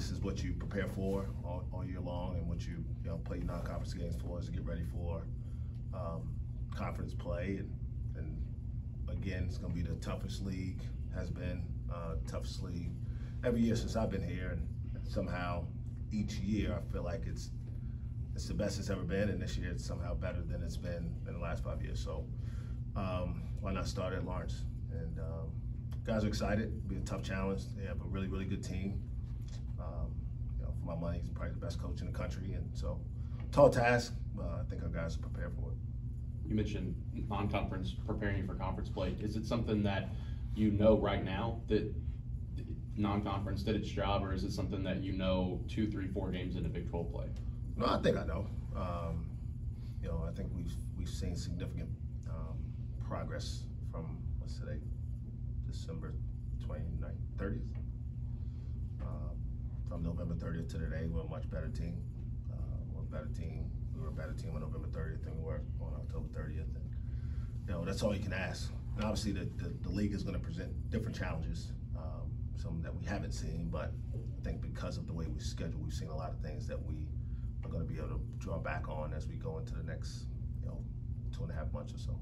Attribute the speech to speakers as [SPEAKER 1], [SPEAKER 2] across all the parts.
[SPEAKER 1] this is what you prepare for all, all year long, and what you you know play non-conference games for is to get ready for um, conference play, and and again, it's going to be the toughest league has been uh, toughest league every year since I've been here, and somehow each year I feel like it's it's the best it's ever been, and this year it's somehow better than it's been in the last five years. So um, why not start at Lawrence? And um, guys are excited. It'll be a tough challenge. They have a really really good team. Um, you know, for my money, he's probably the best coach in the country, and so tall task. Uh, I think our guys are prepared for it.
[SPEAKER 2] You mentioned non-conference preparing you for conference play. Is it something that you know right now that non-conference did its job, or is it something that you know two, three, four games into Big 12 play?
[SPEAKER 1] No, I think I know. Um, you know, I think we've we've seen significant um, progress from what's today, December 29th, 30th. November 30th to today, we're a much better team. Uh, we're a better team. We were a better team on November 30th than we were on October 30th. And you know, that's all you can ask. And obviously, the, the, the league is going to present different challenges, um, some that we haven't seen, but I think because of the way we schedule, we've seen a lot of things that we are going to be able to draw back on as we go into the next, you know, two and a half months or so.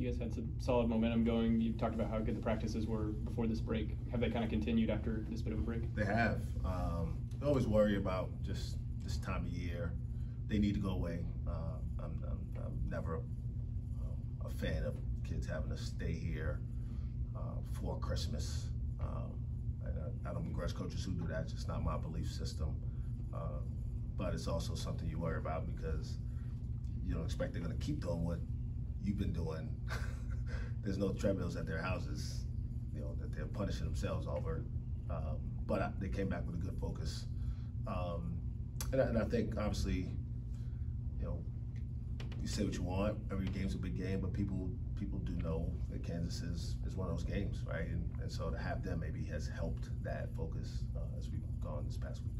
[SPEAKER 3] You guys had some solid momentum going. You talked about how good the practices were before this break. Have they kind of continued after this bit of a break?
[SPEAKER 1] They have. Um, I always worry about just this time of year. They need to go away. Uh, I'm, I'm, I'm, never a, a, fan of kids having to stay here uh, for Christmas. Um, I, I, don't begrudge coaches who do that. It's just not my belief system. Uh, but it's also something you worry about because you don't expect they're going to keep doing what you've been doing. There's no treadmills at their houses, you know, that they're punishing themselves over. Um, but I, they came back with a good focus. Um, and, I, and I think, obviously, you know, you say what you want. Every game's a big game, but people people do know that Kansas is, is one of those games, right? And, and so to have them maybe has helped that focus uh, as we've gone this past week.